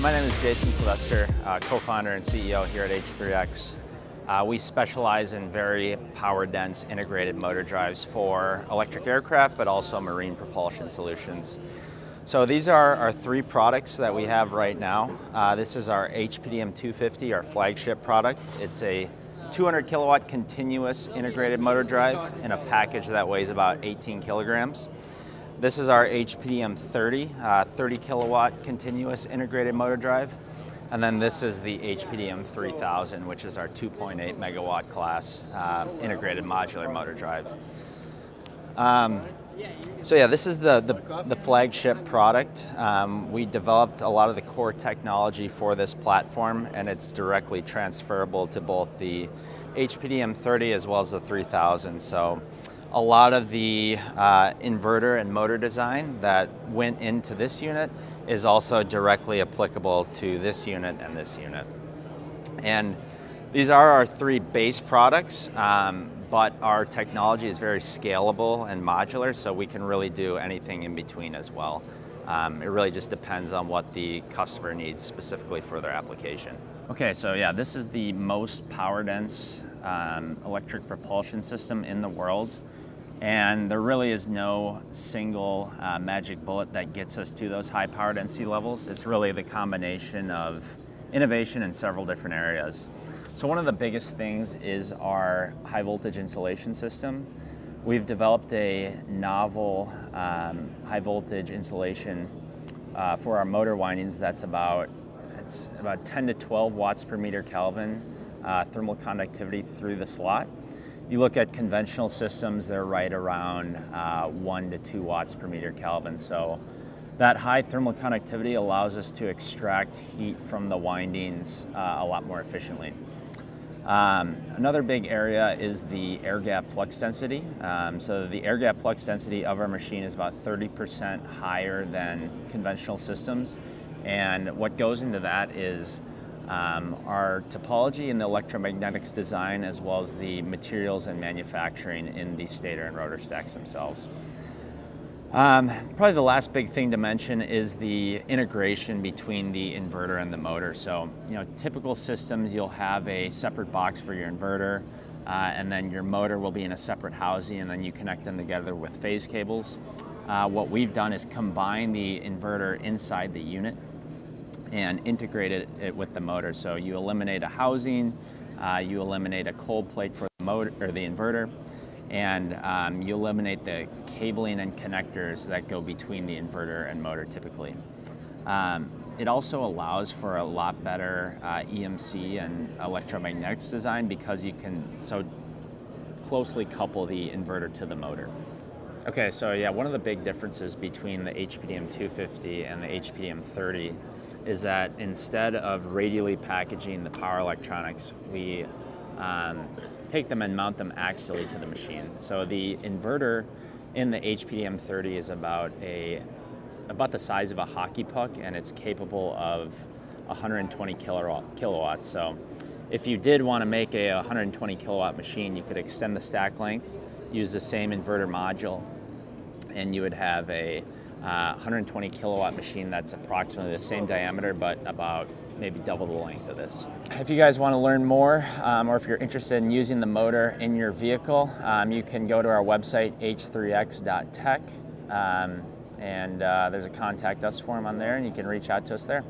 my name is Jason Sylvestre, uh, co-founder and CEO here at H3X. Uh, we specialize in very power-dense integrated motor drives for electric aircraft, but also marine propulsion solutions. So these are our three products that we have right now. Uh, this is our HPDM 250, our flagship product. It's a 200 kilowatt continuous integrated motor drive in a package that weighs about 18 kilograms. This is our HPDM 30, uh, 30 kilowatt continuous integrated motor drive. And then this is the HPDM 3000, which is our 2.8 megawatt class uh, integrated modular motor drive. Um, so yeah, this is the, the, the flagship product. Um, we developed a lot of the core technology for this platform and it's directly transferable to both the HPDM 30 as well as the 3000. So a lot of the uh, inverter and motor design that went into this unit is also directly applicable to this unit and this unit. And these are our three base products, um, but our technology is very scalable and modular, so we can really do anything in between as well. Um, it really just depends on what the customer needs specifically for their application. Okay, so yeah, this is the most power dense um, electric propulsion system in the world. And there really is no single uh, magic bullet that gets us to those high power density levels. It's really the combination of innovation in several different areas. So one of the biggest things is our high voltage insulation system. We've developed a novel um, high voltage insulation uh, for our motor windings that's about it's about 10 to 12 watts per meter Kelvin uh, thermal conductivity through the slot. You look at conventional systems, they're right around uh, one to two watts per meter Kelvin. So that high thermal conductivity allows us to extract heat from the windings uh, a lot more efficiently. Um, another big area is the air gap flux density. Um, so the air gap flux density of our machine is about 30% higher than conventional systems. And what goes into that is um, our topology and the electromagnetics design as well as the materials and manufacturing in the stator and rotor stacks themselves. Um, probably the last big thing to mention is the integration between the inverter and the motor. So, you know, typical systems, you'll have a separate box for your inverter, uh, and then your motor will be in a separate housing, and then you connect them together with phase cables. Uh, what we've done is combine the inverter inside the unit and integrated it with the motor. So you eliminate a housing, uh, you eliminate a cold plate for the motor or the inverter, and um, you eliminate the cabling and connectors that go between the inverter and motor typically. Um, it also allows for a lot better uh, EMC and electromagnetics design because you can so closely couple the inverter to the motor. Okay, so yeah, one of the big differences between the HPDM 250 and the HPDM 30 is that instead of radially packaging the power electronics, we um, take them and mount them axially to the machine. So the inverter in the HPDM 30 is about a about the size of a hockey puck, and it's capable of 120 kilowatts. So if you did want to make a 120 kilowatt machine, you could extend the stack length, use the same inverter module, and you would have a uh, 120 kilowatt machine that's approximately the same diameter but about maybe double the length of this. If you guys want to learn more um, or if you're interested in using the motor in your vehicle, um, you can go to our website h3x.tech um, and uh, there's a contact us form on there and you can reach out to us there.